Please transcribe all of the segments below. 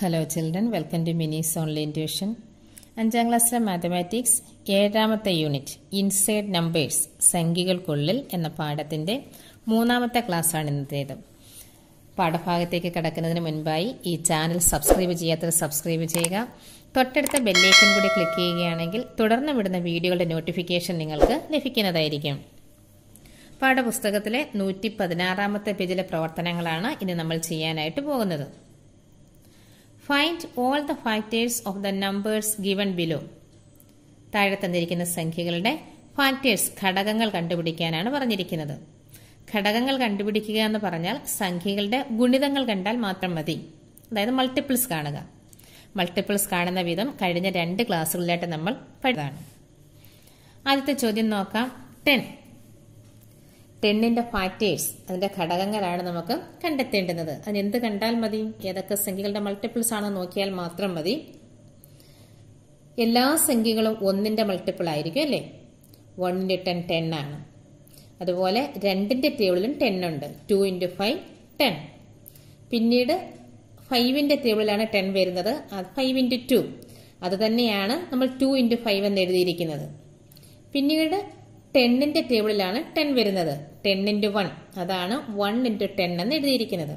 Hello children welcome to Mini's online tuition അഞ്ചാം ക്ലാസ്സിലെ mathematics ഏഴാമത്തെ യൂണിറ്റ് ഇൻസൈഡ് നമ്പേഴ്സ് സംഖ്യകൾക്കുള്ളിൽ എന്ന പാഠത്തിന്റെ മൂന്നാമത്തെ ക്ലാസ്സാണ് ഇന്നത്തേത്. പാഠഭാഗത്തേക്ക് കടക്കുന്നതിന് മുൻപായി ഈ ചാനൽ സബ്സ്ക്രൈബ് ചെയ്യാത്തവർ സബ്സ്ക്രൈബ് ചെയ്യുക. തൊട്ടടുത്ത ബെല്ലേക്കൻ കൂടി ക്ലിക്ക് ചെയ്യുകയാണെങ്കിൽ തുടർന്ന് വിടുന്ന വീഡിയോകളുടെ നോട്ടിഫിക്കേഷൻ നിങ്ങൾക്ക് ലഭിക്കുന്നതായിരിക്കും. പാഠപുസ്തകത്തിലെ നൂറ്റി പതിനാറാമത്തെ പേജിലെ പ്രവർത്തനങ്ങളാണ് ഇനി നമ്മൾ ചെയ്യാനായിട്ട് പോകുന്നത്. Find all the factors of the numbers given below താഴെ തന്നിരിക്കുന്ന സംഖ്യകളുടെ ഫാക്ടേഴ്സ് ഘടകങ്ങൾ കണ്ടുപിടിക്കാനാണ് പറഞ്ഞിരിക്കുന്നത്. ഘടകങ്ങൾ കണ്ടുപിടിക്കുക എന്ന് പറഞ്ഞാൽ സംഖ്യകളുടെ ഗുണിതങ്ങൾ കണ്ടാൽ മാത്രം മതി. അതായത് മൾട്ടിപ്പിൾസ് കാണുക. മൾട്ടിപ്പിൾസ് കാണുന്ന വിധം കഴിഞ്ഞ രണ്ട് ക്ലാസ്സുകളിലായിട്ട് നമ്മൾ പഠിതാണ് ആദ്യത്തെ ചോദ്യം നോക്കാം. ടെൻ ടെന്നിന്റെ ഫാക്ടേഴ്സ് അതിന്റെ ഘടകങ്ങളാണ് നമുക്ക് കണ്ടെത്തേണ്ടുന്നത്. അതിന് എന്ത് കണ്ടാൽ മതി? ഏതൊക്കെ സംഖ്യകളുടെ മൾട്ടിപ്പിൾസ് ആണോ നോക്കിയാൽ മാത്രം മതി. എല്ലാ സംഖ്യകളും ഒന്നിന്റെ മൾട്ടിപ്പിൾ ആയിരിക്കും അല്ലേ? വൺ ഇന്റു ടെൻ ടെൻ ആണ്. അതുപോലെ രണ്ടിന്റെ ടേബിളിലും ടെൻ ഉണ്ട്. Two into five ten. പിന്നീട് ഫൈവിന്റെ ടേബിളിലാണ് ടെൻ വരുന്നത്. ഫൈവ് ഇന്റു ടു അത് തന്നെയാണ് നമ്മൾ ടു ഇന്റു ഫൈവ് എന്ന് എഴുതിയിരിക്കുന്നത്. പിന്നീട് ടെന്നിന്റെ ടേബിളിലാണ് ടെൻ വരുന്നത്. ടെൻ ഇന്റു വൺ അതാണ് വൺ ഇന്റു ടെൻ എന്ന് എഴുതിയിരിക്കുന്നത്.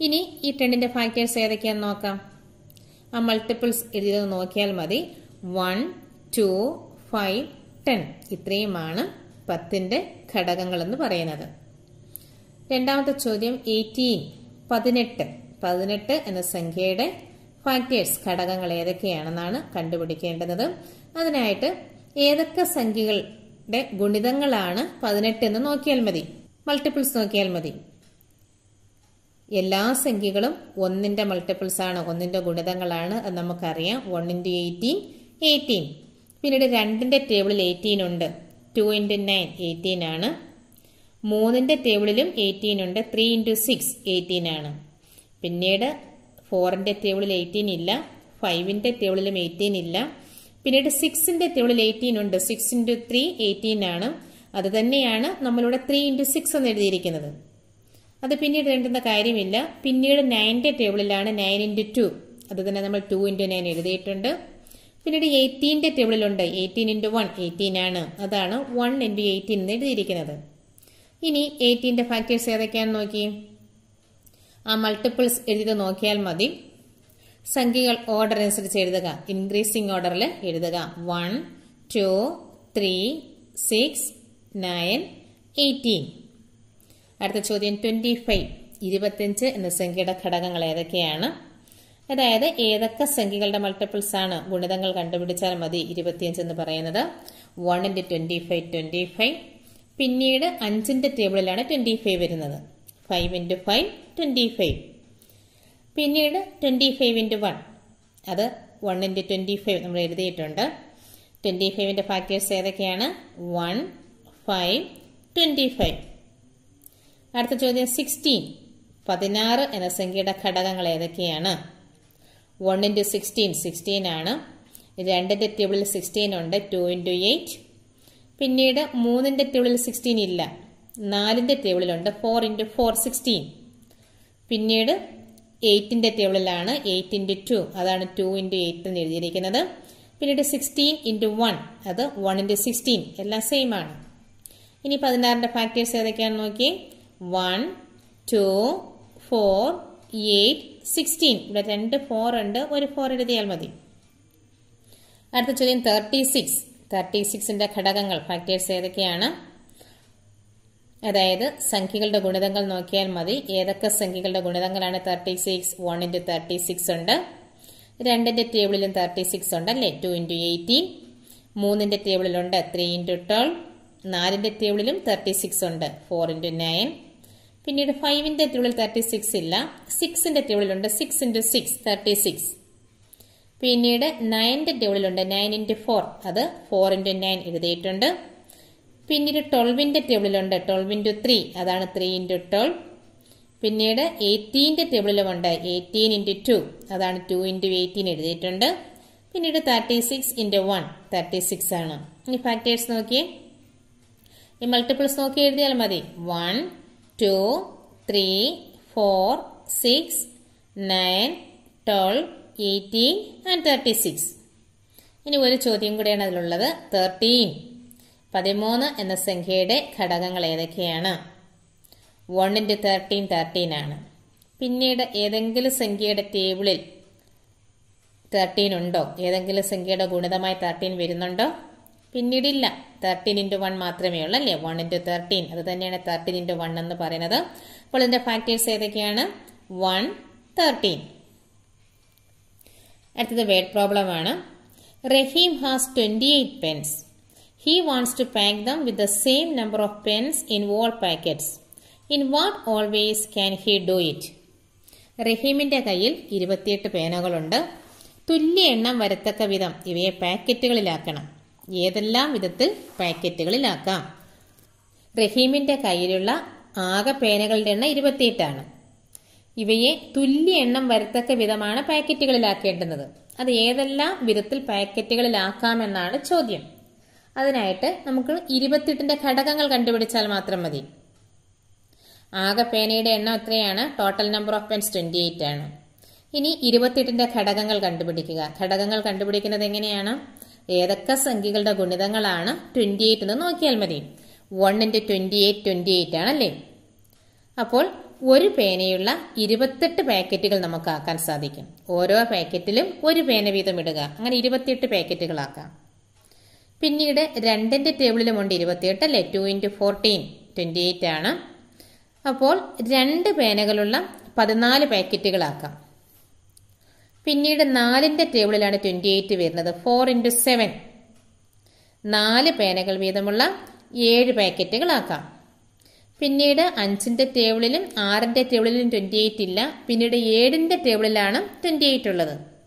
ഇനി ഈ ടെന്നിന്റെ ഫാക്ടേഴ്സ് ഏതൊക്കെയാന്ന് നോക്കാം. ആ മൾട്ടിപ്പിൾസ് എഴുതിയത് നോക്കിയാൽ മതി. വൺ ടു ഫൈവ് ടെൻ ഇത്രയുമാണ് ഘടകങ്ങൾ എന്ന് പറയുന്നത്. രണ്ടാമത്തെ ചോദ്യം എയ്റ്റീൻ പതിനെട്ട്. പതിനെട്ട് എന്ന സംഖ്യയുടെ ഫാക്ടേഴ്സ് ഘടകങ്ങൾ ഏതൊക്കെയാണെന്നാണ് കണ്ടുപിടിക്കേണ്ടത്. അതിനായിട്ട് ഏതൊക്കെ സംഖ്യകളുടെ ഗുണിതങ്ങളാണ് പതിനെട്ട് എന്ന് നോക്കിയാൽ മതി. മൾട്ടിപ്പിൾസ് നോക്കിയാൽ മതി. എല്ലാ സംഖ്യകളും ഒന്നിന്റെ മൾട്ടിപ്പിൾസ് ആണ് ഒന്നിന്റെ ഗുണിതങ്ങളാണ് അത് നമുക്കറിയാം. വൺ ഇന്റു എയ്റ്റീൻ എയ്റ്റീൻ പിന്നീട് രണ്ടിന്റെ ടേബിളിൽ എയ്റ്റീൻ ഉണ്ട്. ടു ഇന്റു നയൻ എയ്റ്റീൻ ആണ്. മൂന്നിന്റെ ടേബിളിലും എയ്റ്റീൻ ഉണ്ട്. ത്രീ ഇന്റു സിക്സ് എയ്റ്റീൻ ആണ്. പിന്നീട് ഫോറിന്റെ ടേബിളിൽ എയ്റ്റീൻ ഇല്ല. ഫൈവിന്റെ ടേബിളിലും എയ്റ്റീൻ ഇല്ല. പിന്നീട് സിക്സിന്റെ ടേബിളിൽ എയ്റ്റീൻ ഉണ്ട്. സിക്സ് ഇന്റു ത്രീ എയ്റ്റീൻ ആണ്. അത് തന്നെയാണ് നമ്മളിവിടെ ത്രീ ഇന്റു സിക്സ് എന്ന് എഴുതിയിരിക്കുന്നത്. അത് പിന്നീട് എഴുതുന്ന കാര്യമില്ല. പിന്നീട് നയന്റെ ടേബിളിലാണ് നയൻ ഇന്റു ടു അത് തന്നെ നമ്മൾ ടു ഇന്റു നയൻ എഴുതിയിട്ടുണ്ട്. പിന്നീട് എയ്റ്റീന്റെ ടേബിളിലുണ്ട് എയ്റ്റീൻ ഇന്റു വൺ എയ്റ്റീൻ ആണ്. അതാണ് വൺ ഇന്റു എയ്റ്റീൻ എന്ന് എഴുതിയിരിക്കുന്നത്. ഇനി എയ്റ്റീന്റെ ഫാക്ടേഴ്സ് ഏതൊക്കെയാണെന്ന് നോക്കി. ആ മൾട്ടിപ്പിൾസ് എഴുതി നോക്കിയാൽ മതി. സംഖ്യകൾ ഓർഡർ അനുസരിച്ച് എഴുതുക. ഇൻക്രീസിംഗ് ഓർഡറിൽ എഴുതുക. One two three six nine eighteen അടുത്ത ചോദ്യം ട്വന്റി ഫൈവ് ഇരുപത്തിയഞ്ച് എന്ന സംഖ്യയുടെ ഘടകങ്ങൾ ഏതൊക്കെയാണ്? അതായത് ഏതൊക്കെ സംഖ്യകളുടെ മൾട്ടിപ്പിൾസ് ആണ് ഗുണിതങ്ങൾ കണ്ടുപിടിച്ചാൽ മതി ഇരുപത്തിയഞ്ച് എന്ന് പറയുന്നത്. One into twenty five twenty five പിന്നീട് അഞ്ചിന്റെ ടേബിളിലാണ് ട്വന്റി ഫൈവ് വരുന്നത്. Five into five twenty five പിന്നീട് ട്വന്റി ഫൈവ് ഇന്റു വൺ അത് വൺ ഇന്റു ട്വന്റി ഫൈവ് നമ്മൾ എഴുതിയിട്ടുണ്ട്. ട്വന്റി ഫൈവിന്റെ ഫാക്ടേഴ്സ് ഏതൊക്കെയാണ്? വൺ ഫൈവ് ട്വന്റി ഫൈവ് അടുത്ത ചോദ്യം സിക്സ്റ്റീൻ പതിനാറ് എന്ന സംഖ്യയുടെ ഘടകങ്ങൾ ഏതൊക്കെയാണ്? വൺ ഇന്റു സിക്സ്റ്റീൻ സിക്സ്റ്റീൻ ആണ്. രണ്ടിന്റെ ടേബിളിൽ സിക്സ്റ്റീൻ ഉണ്ട് ടു ഇന്റു എയ്റ്റ് പിന്നീട് മൂന്നിന്റെ ടേബിളിൽ സിക്സ്റ്റീൻ ഇല്ല. നാലിന്റെ ടേബിളിലുണ്ട് ഫോർ ഇന്റു ഫോർ സിക്സ്റ്റീൻ പിന്നീട് എയ്റ്റിന്റെ ടേബിളിലാണ് എയ്റ്റ് ഇന്റു ടു അതാണ് ടു ഇന്റു എയ്റ്റ് എന്ന് എഴുതിയിരിക്കുന്നത്. പിന്നീട് സിക്സ്റ്റീൻ ഇന്റു വൺ അത് വൺ ഇന്റു സിക്സ്റ്റീൻ എല്ലാം സെയിം ആണ്. ഇനി പതിനാറിന്റെ ഫാക്ടേഴ്സ് ഏതൊക്കെയാണെന്ന് നോക്കി one two four eight sixteen ഇവിടെ രണ്ട് ഫോർ ഉണ്ട്. ഒരു ഫോർ എഴുതിയാൽ മതി. അടുത്ത ചോദ്യം തേർട്ടി സിക്സ് തേർട്ടി സിക്സിന്റെ ഘടകങ്ങൾ ഫാക്ടേഴ്സ് ഏതൊക്കെയാണ്? അതായത് സംഖ്യകളുടെ ഗുണിതങ്ങൾ നോക്കിയാൽ മതി. ഏതൊക്കെ സംഖ്യകളുടെ ഗുണിതങ്ങളാണ് thirty six one into thirty six ഉണ്ട്? രണ്ടിന്റെ ടേബിളിലും തേർട്ടി സിക്സ് ഉണ്ട് അല്ലേ? ടു ഇന്റു എയ്റ്റീൻ മൂന്നിന്റെ ടേബിളിലുണ്ട് ത്രീ ഇന്റു ട്വൽവ് നാലിന്റെ ടേബിളിലും തേർട്ടി സിക്സ് ഉണ്ട്. ഫോർ ഇന്റു നയൻ പിന്നീട് ഫൈവിന്റെ ടേബിളിൽ തേർട്ടി സിക്സ് ഇല്ല. സിക്സിന്റെ ടേബിളിലുണ്ട്. Six into six thirty six പിന്നീട് നയന്റെ ടേബിളിലുണ്ട്. നയൻ ഇന്റു ഫോർ അത് ഫോർ ഇന്റു നയൻ എഴുതിയിട്ടുണ്ട്. പിന്നീട് ട്വൽവിന്റെ ടേബിളിലുണ്ട്. ട്വൽവ് ഇന്റു ത്രീ അതാണ് ത്രീ ഇന്റു ട്വൽവ് പിന്നീട് എയ്റ്റീന്റെ ടേബിളിലുമുണ്ട്. എയ്റ്റീൻ ഇന്റു ടു അതാണ് ടു ഇന്റു എയ്റ്റീൻ എഴുതിയിട്ടുണ്ട്. പിന്നീട് thirty six into one thirty six ആണ്. ഇനി ഫാക്ടേഴ്സ് നോക്കിയേ. ഈ മൾട്ടിപ്പിൾസ് നോക്കി എഴുതിയാൽ മതി. One two three four six nine twelve eighteen and thirty six ഇനി ഒരു ചോദ്യം കൂടെയാണ് അതിലുള്ളത്. തേർട്ടീൻ പതിമൂന്ന് എന്ന സംഖ്യയുടെ ഘടകങ്ങൾ ഏതൊക്കെയാണ്? വൺ ഇന്റു തേർട്ടീൻ തേർട്ടീൻ ആണ്. പിന്നീട് ഏതെങ്കിലും സംഖ്യയുടെ ടേബിളിൽ തേർട്ടീൻ ഉണ്ടോ? ഏതെങ്കിലും സംഖ്യയുടെ ഗുണിതമായി തേർട്ടീൻ വരുന്നുണ്ടോ? പിന്നീടില്ല തേർട്ടീൻ ഇന്റു വൺ മാത്രമേ ഉള്ളൂ അല്ലേ? വൺ ഇന്റു തേർട്ടീൻ അത് തന്നെയാണ് തേർട്ടീൻ ഇന്റു വൺ എന്ന് പറയുന്നത്. അപ്പോൾ ഇതിന്റെ ഫാക്ടേഴ്സ് ഏതൊക്കെയാണ്? വൺ തേർട്ടീൻ അടുത്തത് വേഡ് പ്രോബ്ലം ആണ്. Rahim has twenty eight pens he wants to pack them with the same number of pens in all packets. In what always can he do it? റഹീമിന്റെ കയ്യിൽ ഇരുപത്തിയെട്ട് പേനകളുണ്ട്. തുല്യ എണ്ണം വരത്തക്ക വിധം ഇവയെ പാക്കറ്റുകളിലാക്കണം. ഏതെല്ലാം വിധത്തിൽ പാക്കറ്റുകളിലാക്കാം? റഹീമിന്റെ കയ്യിലുള്ള ആകെ പേനകളുടെ എണ്ണം ഇരുപത്തിയെട്ടാണ്. ഇവയെ തുല്യ എണ്ണം വരത്തക്ക വിധമാണ് പാക്കറ്റുകളിലാക്കേണ്ടുന്നത്. അത് ഏതെല്ലാം വിധത്തിൽ പാക്കറ്റുകളിലാക്കാമെന്നാണ് ചോദ്യം. അതിനായിട്ട് നമുക്ക് ഇരുപത്തിയെട്ടിന്റെ ഘടകങ്ങൾ കണ്ടുപിടിച്ചാൽ മാത്രം മതി. ആകെ പേനയുടെ എണ്ണം എത്രയാണ്? Total number of pens twenty eight ആണ്. ഇനി ഇരുപത്തിയെട്ടിന്റെ ഘടകങ്ങൾ കണ്ടുപിടിക്കുക. ഘടകങ്ങൾ കണ്ടുപിടിക്കുന്നത് എങ്ങനെയാണ്? ഏതൊക്കെ സംഖ്യകളുടെ ഗുണിതങ്ങളാണ് ട്വന്റി എയ്റ്റ് എന്ന് നോക്കിയാൽ മതി. One into twenty eight twenty eight ആണല്ലേ? അപ്പോൾ ഒരു പേനയുള്ള ഇരുപത്തെട്ട് പാക്കറ്റുകൾ നമുക്ക് ആക്കാൻ സാധിക്കും. ഓരോ പാക്കറ്റിലും ഒരു പേന വീതം ഇടുക. അങ്ങനെ ഇരുപത്തിയെട്ട് പാക്കറ്റുകളാക്കാം പിന്നീട് രണ്ടിന്റെ ടേബിളിലുമുണ്ട് ഇരുപത്തിയെട്ട് അല്ലേ? Two into fourteen twenty eight ആണ്. അപ്പോൾ രണ്ട് പേനകളുള്ള പതിനാല് പാക്കറ്റുകളാക്കാം. പിന്നീട് നാലിന്റെ ടേബിളിലാണ് ട്വന്റി എയ്റ്റ് വരുന്നത് ഫോർ ഇന്റു സെവൻ നാല് പേനകൾ വീതമുള്ള ഏഴ് പാക്കറ്റുകളാക്കാം. പിന്നീട് അഞ്ചിന്റെ ടേബിളിലും ആറിന്റെ ടേബിളിലും ട്വന്റി എയ്റ്റ് ഇല്ല. പിന്നീട് ഏഴിന്റെ ടേബിളിലാണ് ട്വന്റി എയ്റ്റ് ഉള്ളത്.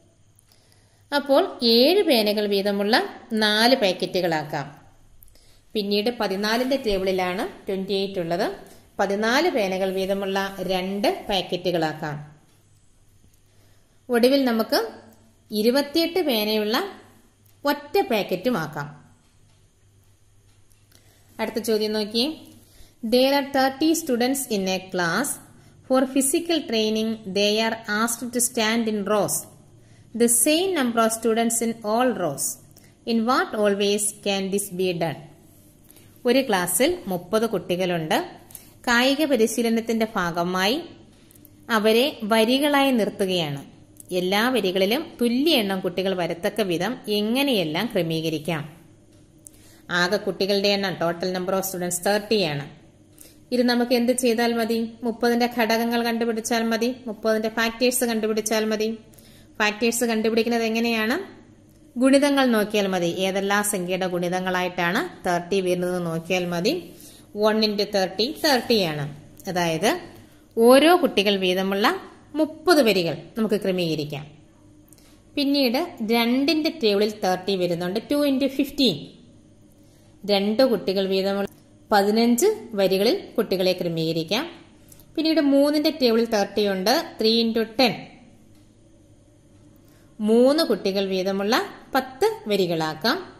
അപ്പോൾ ഏഴ് പേനകൾ വീതമുള്ള നാല് പാക്കറ്റുകളാക്കാം. പിന്നീട് പതിനാലിന്റെ ടേബിളിലാണ് ട്വന്റി എയ്റ്റ് ഉള്ളത്. പതിനാല് പേനകൾ വീതമുള്ള രണ്ട് പാക്കറ്റുകളാക്കാം. ഒടുവിൽ നമുക്ക് ഇരുപത്തിയെട്ട് പേനയുള്ള ഒറ്റ പാക്കറ്റും ആക്കാം. അടുത്ത ചോദ്യം നോക്കിയേ. There are 30 students in a class. For physical training, they are asked to stand in rows. The same number of students in all rows. In what always can this be done? ഒരു ക്ലാസ്സിൽ മുപ്പത് കുട്ടികളുണ്ട്. കായിക പരിശീലനത്തിന്റെ ഭാഗമായി അവരെ വരികളായി നിർത്തുകയാണ്. എല്ലാ വരികളിലും തുല്യ എണ്ണം കുട്ടികൾ വരത്തക്ക വിധം എങ്ങനെയെല്ലാം ക്രമീകരിക്കാം? ആകെ കുട്ടികളുടെ എണ്ണം ടോട്ടൽ നമ്പർ ഓഫ് സ്റ്റുഡൻസ് തേർട്ടിയാണ് ഇത് നമുക്ക് എന്ത് ചെയ്താൽ മതി? മുപ്പതിന്റെ ഘടകങ്ങൾ കണ്ടുപിടിച്ചാൽ മതി. മുപ്പതിന്റെ ഫാക്ടേഴ്സ് കണ്ടുപിടിച്ചാൽ മതി. ഫാക്ടേഴ്സ് കണ്ടുപിടിക്കുന്നത് എങ്ങനെയാണ്? ഗുണിതങ്ങൾ നോക്കിയാൽ മതി. ഏതെല്ലാം സംഖ്യയുടെ ഗുണിതങ്ങളായിട്ടാണ് തേർട്ടി വരുന്നത് നോക്കിയാൽ മതി. വൺ ഇന്റു തേർട്ടി തേർട്ടിയാണ് അതായത് ഓരോ കുട്ടികൾ വീതമുള്ള മുപ്പത് വരികൾ നമുക്ക് ക്രമീകരിക്കാം. പിന്നീട് രണ്ടിന്റെ ടേബിളിൽ തേർട്ടി വരുന്നുണ്ട്. ടു ഇന്റു ഫിഫ്റ്റീൻ രണ്ട് കുട്ടികൾ വീതമുള്ള പതിനഞ്ച് വരികളിൽ കുട്ടികളെ ക്രമീകരിക്കാം. പിന്നീട് മൂന്നിന്റെ ടേബിളിൽ തേർട്ടി ഉണ്ട്. ത്രീ ഇന്റു ടെൻ മൂന്ന് കുട്ടികൾ വീതമുള്ള പത്ത് വരികളാക്കാം.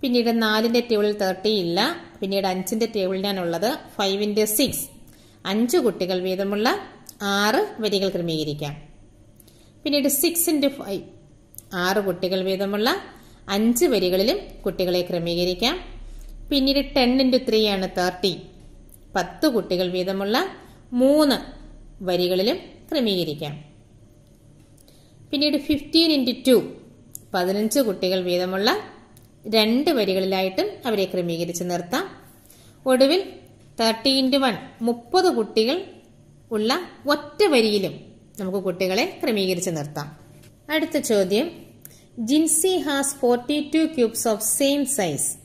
പിന്നീട് നാലിന്റെ ടേബിളിൽ തേർട്ടി ഇല്ല. പിന്നീട് അഞ്ചിന്റെ ടേബിളിനാണുള്ളത് ഫൈവിന്റെ സിക്സ് അഞ്ച് കുട്ടികൾ വീതമുള്ള ആറ് വരികൾ ക്രമീകരിക്കാം. പിന്നീട് സിക്സ് ഇന്റു ഫൈവ് ആറ് കുട്ടികൾ വീതമുള്ള അഞ്ച് വരികളിലും കുട്ടികളെ ക്രമീകരിക്കാം. പിന്നീട് ടെൻ ഇന്റു ത്രീ ആണ് തേർട്ടി പത്ത് കുട്ടികൾ വീതമുള്ള മൂന്ന് വരികളിലും ക്രമീകരിക്കാം. പിന്നീട് ഫിഫ്റ്റീൻ ഇന്റു ടു പതിനഞ്ച് കുട്ടികൾ വീതമുള്ള രണ്ട് വരികളിലായിട്ടും അവരെ ക്രമീകരിച്ച് നിർത്താം. ഒടുവിൽ തേർട്ടി ഇന്റു വൺ മുപ്പത് കുട്ടികൾ ഉള്ള ഒറ്റ വരിയിലും നമുക്ക് കുട്ടികളെ ക്രമീകരിച്ച് നിർത്താം. അടുത്ത ചോദ്യം. Jincy has forty two cubes of same size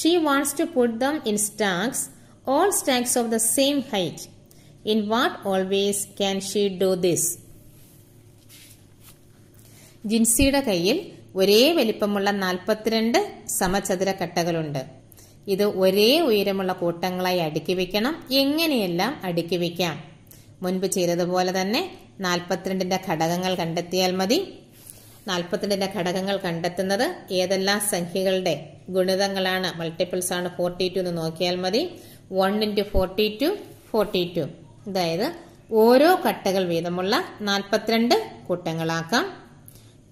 she wants to put them in stacks all stacks of the same height in what always can she do this? ജിൻസിയുടെ കയ്യിൽ ഒരേ വലിപ്പമുള്ള നാൽപ്പത്തിരണ്ട് സമചതുര കട്ടകളുണ്ട് ഇത് ഒരേ ഉയരമുള്ള കൂട്ടങ്ങളായി അടുക്കി വെക്കണം. എങ്ങനെയെല്ലാം അടുക്കി വെക്കാം? മുൻപ് ചെയ്തതുപോലെ തന്നെ നാൽപ്പത്തിരണ്ടിന്റെ ഘടകങ്ങൾ കണ്ടെത്തിയാൽ മതി. നാൽപ്പത്തിരണ്ടിന്റെ ഘടകങ്ങൾ കണ്ടെത്തുന്നത് ഏതെല്ലാം സംഖ്യകളുടെ ഗുണിതങ്ങളാണ്? മൾട്ടിപ്പിൾസ് ആണ് ഫോർട്ടി ടു എന്ന് നോക്കിയാൽ മതി. One into forty two forty two അതായത് ഓരോ കട്ടകൾ വീതമുള്ള നാൽപ്പത്തിരണ്ട് കൂട്ടങ്ങളാക്കാം.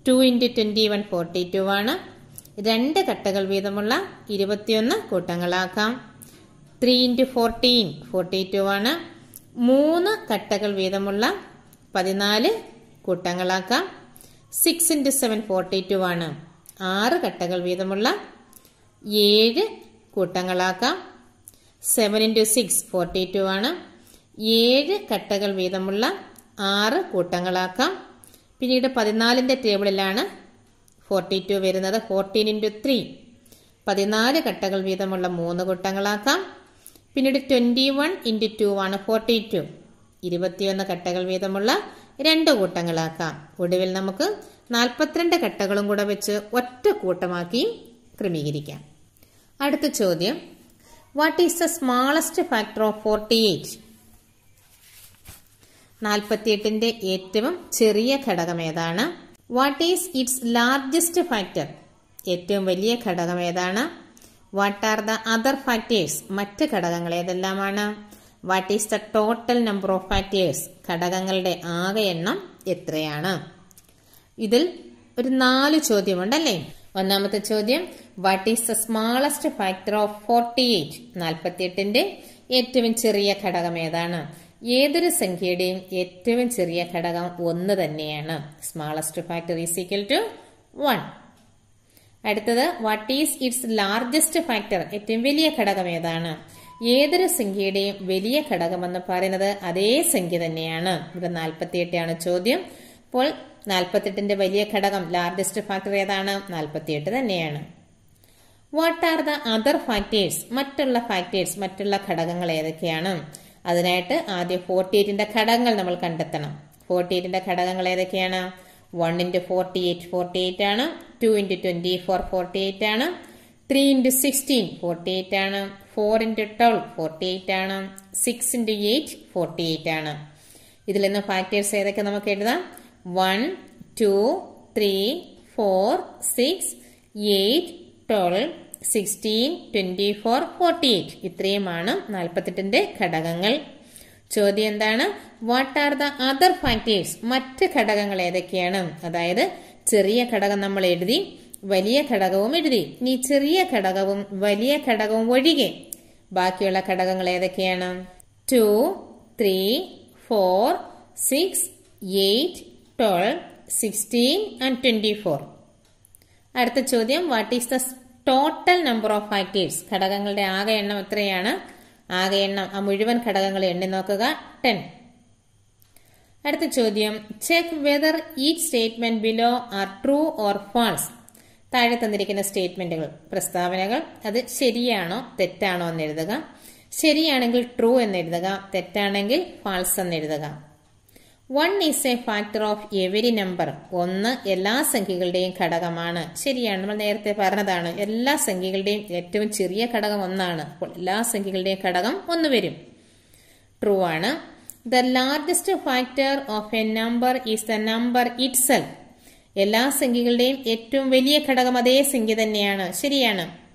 Two into twenty one forty two ആണ്. രണ്ട് കട്ടകൾ വീതമുള്ള ഇരുപത്തിയൊന്ന് കൂട്ടങ്ങളാക്കാം. Three into fourteen forty two ആണ്. മൂന്ന് കട്ടകൾ വീതമുള്ള പതിനാല് കൂട്ടങ്ങളാക്കാം. Six into seven forty two ആണ്. ആറ് കട്ടകൾ വീതമുള്ള ഏഴ് കൂട്ടങ്ങളാക്കാം. Seven into six forty two ആണ്. ഏഴ് കട്ടകൾ വീതമുള്ള ആറ് കൂട്ടങ്ങളാക്കാം. പിന്നീട് പതിനാലിന്റെ ടേബിളിലാണ് ഫോർട്ടി ടു വരുന്നത്. ഫോർട്ടീൻ ഇന്റു ത്രീ പതിനാല് കട്ടകൾ വീതമുള്ള മൂന്ന് കൂട്ടങ്ങളാക്കാം. പിന്നീട് ട്വന്റി വൺ ഇന്റു ടു ആണ് ഫോർട്ടി ടു ഇരുപത്തിയൊന്ന് കട്ടകൾ വീതമുള്ള രണ്ട് കൂട്ടങ്ങളാക്കാം. ഒടുവിൽ നമുക്ക് നാൽപ്പത്തിരണ്ട് കട്ടകളും കൂടെ വെച്ച് ഒറ്റ കൂട്ടമാക്കി ക്രമീകരിക്കാം. അടുത്ത ചോദ്യം. What is the smallest factor of forty eight നാൽപ്പത്തിയെട്ടിന്റെ ഏറ്റവും ചെറിയ ഘടകം ഏതാണ് what is its largest factor ഏറ്റവും വലിയ ഘടകം ഏതാണ് what are the other factors മറ്റ് ഘടകങ്ങൾ ഏതെല്ലാമാണ് what is the total number of factors ഘടകങ്ങളുടെ ആകെ എണ്ണം എത്രയാണ്? ഇതിൽ ഒരു നാല് ചോദ്യമുണ്ടല്ലേ? ഒന്നാമത്തെ ചോദ്യം what is the smallest factor of forty eight നാൽപ്പത്തിയെട്ടിന്റെ ഏറ്റവും ചെറിയ ഘടകം ഏതാണ് ഏതൊരു സംഖ്യയുടെയും ഏറ്റവും ചെറിയ ഘടകം ഒന്ന് തന്നെയാണ്. Smallest factor is equal to one അടുത്തത് what is its largest factor ഏറ്റവും വലിയ ഘടകം ഏതാണ്? ഏതൊരു സംഖ്യയുടെയും വലിയ ഘടകം എന്ന് പറയുന്നത് അതേ സംഖ്യ തന്നെയാണ്. ഇവിടെ നാൽപ്പത്തിയെട്ടാണ് ചോദ്യം. അപ്പോൾ നാൽപ്പത്തെട്ടിന്റെ വലിയ ഘടകം ലാർജസ്റ്റ് ഫാക്ടർ ഏതാണ്? നാൽപ്പത്തിയെട്ട് തന്നെയാണ്. What are the other factors മറ്റുള്ള ഫാക്ടേഴ്സ് മറ്റുള്ള ഘടകങ്ങൾ ഏതൊക്കെയാണ്? അതിനായിട്ട് ആദ്യം ഫോർട്ടി എയ്റ്റിന്റെ ഘടകങ്ങൾ നമ്മൾ കണ്ടെത്തണം. ഫോർട്ടി എയ്റ്റിന്റെ ഘടകങ്ങൾ ഏതൊക്കെയാണ്? One into forty eight forty eight ആണ്. Two into twenty four forty eight ആണ്. Three into sixteen forty eight ആണ്. Four into twelve forty eight ആണ്. Six into eight forty eight ആണ്. ഇതിൽ നിന്ന് ഫാക്ടേഴ്സ് ഏതൊക്കെ നമുക്ക് എഴുതാം? One two three four six eight twelve sixteen twenty four forty eight ഇത്രയുമാണ് നാൽപ്പത്തെട്ടിന്റെ ഘടകങ്ങൾ. ചോദ്യം എന്താണ്? What are the other factors മറ്റ് ഘടകങ്ങൾ ഏതൊക്കെയാണ്? അതായത് ചെറിയ ഘടകം നമ്മൾ എഴുതി വലിയ ഘടകവും എഴുതി. ഇനി ചെറിയ ഘടകവും വലിയ ഘടകവും ഒഴികെ ബാക്കിയുള്ള ഘടകങ്ങൾ ഏതൊക്കെയാണ്? Two three four six eight twelve sixteen and twenty four അടുത്ത ചോദ്യം what is the total number of factors ഘടകങ്ങളുടെ ആകെ എണ്ണം എത്രയാണ്? ആകെ എണ്ണം ആ മുഴുവൻ ഘടകങ്ങൾ എണ്ണി നോക്കുക. ടെൻ അടുത്ത ചോദ്യം. Check whether each statement below are true or false താഴെ തന്നിരിക്കുന്ന സ്റ്റേറ്റ്മെന്റുകൾ പ്രസ്താവനകൾ അത് ശരിയാണോ തെറ്റാണോ എന്ന് എഴുതുക. ശരിയാണെങ്കിൽ ട്രൂ എന്ന് എഴുതുക. തെറ്റാണെങ്കിൽ ഫാൾസ് എന്ന് എഴുതുക. One is a factor of every number ഒന്ന് എല്ലാ സംഖ്യകളുടെയും ഘടകമാണ്. ശരിയാണ്. നമ്മൾ നേരത്തെ പറഞ്ഞതാണ്. എല്ലാ സംഖ്യകളുടെയും ഏറ്റവും ചെറിയ ഘടകം ഒന്നാണ്. അപ്പോൾ എല്ലാ സംഖ്യകളുടെയും ഘടകം ഒന്ന് വരും. ട്രൂ ആണ്. The largest factor of a number is the number itself എല്ലാ സംഖ്യകളുടെയും ഏറ്റവും വലിയ ഘടകം അതേ സംഖ്യ തന്നെയാണ്. ശരിയാണ്.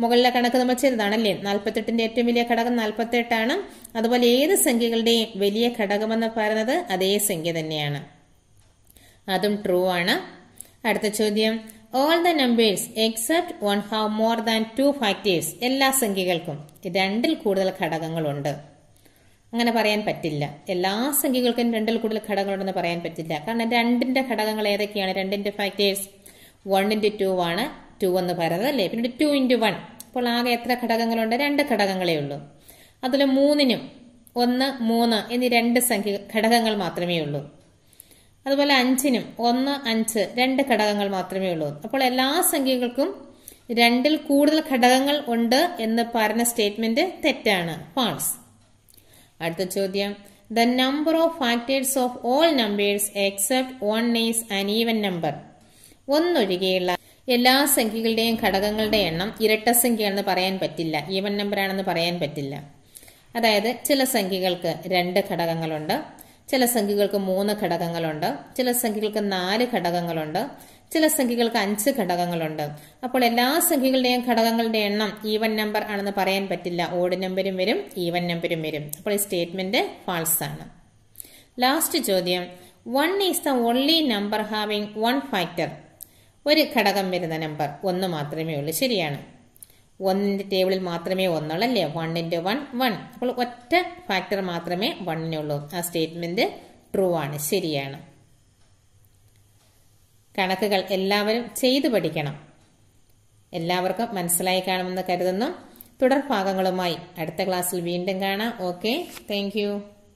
മുകളിലെ കണക്ക് നമ്മൾ ചെയ്തതാണല്ലേ നാൽപ്പത്തെട്ടിന്റെ ഏറ്റവും വലിയ ഘടകം നാൽപ്പത്തെട്ടാണ് അതുപോലെ ഏത് സംഖ്യകളുടെയും വലിയ ഘടകമെന്ന് പറയുന്നത് അതേ സംഖ്യ തന്നെയാണ്. അതും ട്രൂ ആണ്. അടുത്ത ചോദ്യം. All the numbers except one have more than two factors എല്ലാ സംഖ്യകൾക്കും രണ്ടിൽ കൂടുതൽ ഘടകങ്ങളുണ്ട്. അങ്ങനെ പറയാൻ പറ്റില്ല. എല്ലാ സംഖ്യകൾക്കും രണ്ടിൽ കൂടുതൽ ഘടകങ്ങളുണ്ടെന്ന് പറയാൻ പറ്റില്ല. കാരണം രണ്ടിന്റെ ഘടകങ്ങൾ ഏതൊക്കെയാണ്? രണ്ടിന്റെ ഫാക്ടേഴ്സ് ഇന്റു ടു ആണ്. ടു എന്ന് പറയുന്നത് അല്ലേ? പിന്നീട് ടു ഇന്റു വൺ അപ്പോൾ ആകെ എത്ര ഘടകങ്ങളുണ്ട്? രണ്ട് ഘടകങ്ങളേ ഉള്ളൂ. അതിൽ മൂന്നിനും ഒന്ന് മൂന്ന് എന്നീ രണ്ട് സംഖ്യ ഘടകങ്ങൾ മാത്രമേ ഉള്ളൂ. അതുപോലെ അഞ്ചിനും ഒന്ന് അഞ്ച് രണ്ട് ഘടകങ്ങൾ മാത്രമേ ഉള്ളൂ. അപ്പോൾ എല്ലാ സംഖ്യകൾക്കും രണ്ടിൽ കൂടുതൽ ഘടകങ്ങൾ ഉണ്ട് എന്ന് പറഞ്ഞ സ്റ്റേറ്റ്മെന്റ് തെറ്റാണ്. ഫാൾസ് അടുത്ത ചോദ്യം. The number of factors of all numbers except one is an even number ഒന്നൊഴികെയുള്ള എല്ലാ സംഖ്യകളുടെയും ഘടകങ്ങളുടെ എണ്ണം ഇരട്ട സംഖ്യയാണെന്ന് പറയാൻ പറ്റില്ല. ഈവൻ നമ്പർ ആണെന്ന് പറയാൻ പറ്റില്ല. അതായത് ചില സംഖ്യകൾക്ക് രണ്ട് ഘടകങ്ങളുണ്ട് ചില സംഖ്യകൾക്ക് മൂന്ന് ഘടകങ്ങളുണ്ട് ചില സംഖ്യകൾക്ക് നാല് ഘടകങ്ങളുണ്ട് ചില സംഖ്യകൾക്ക് അഞ്ച് ഘടകങ്ങളുണ്ട്. അപ്പോൾ എല്ലാ സംഖ്യകളുടെയും ഘടകങ്ങളുടെ എണ്ണം ഈവൻ നമ്പർ ആണെന്ന് പറയാൻ പറ്റില്ല. ഓഡ് നമ്പരും വരും ഈവൻ നമ്പരും വരും. അപ്പോൾ ഈ സ്റ്റേറ്റ്മെന്റ് ഫാൾസ് ആണ്. ലാസ്റ്റ് ചോദ്യം. One is the only number having one factor ഒരു ഘടകം വരുന്ന നമ്പർ ഒന്ന് മാത്രമേ ഉള്ളൂ. ശരിയാണ്. ഒന്നിന്റെ ടേബിളിൽ മാത്രമേ ഒന്നുള്ളൂ അല്ലേ വൺ വൺ അപ്പോൾ ഒറ്റ ഫാക്ടർ മാത്രമേ വണ്ണിനുള്ളൂ ആ സ്റ്റേറ്റ്മെന്റ് ട്രൂ ആണ്. ശരിയാണ്. കണക്കുകൾ എല്ലാവരും ചെയ്തു പഠിക്കണം. എല്ലാവർക്കും മനസ്സിലായി കാണുമെന്ന് കരുതുന്നു. തുടർഭാഗങ്ങളുമായി അടുത്ത ക്ലാസ്സിൽ വീണ്ടും കാണാം. Okay thank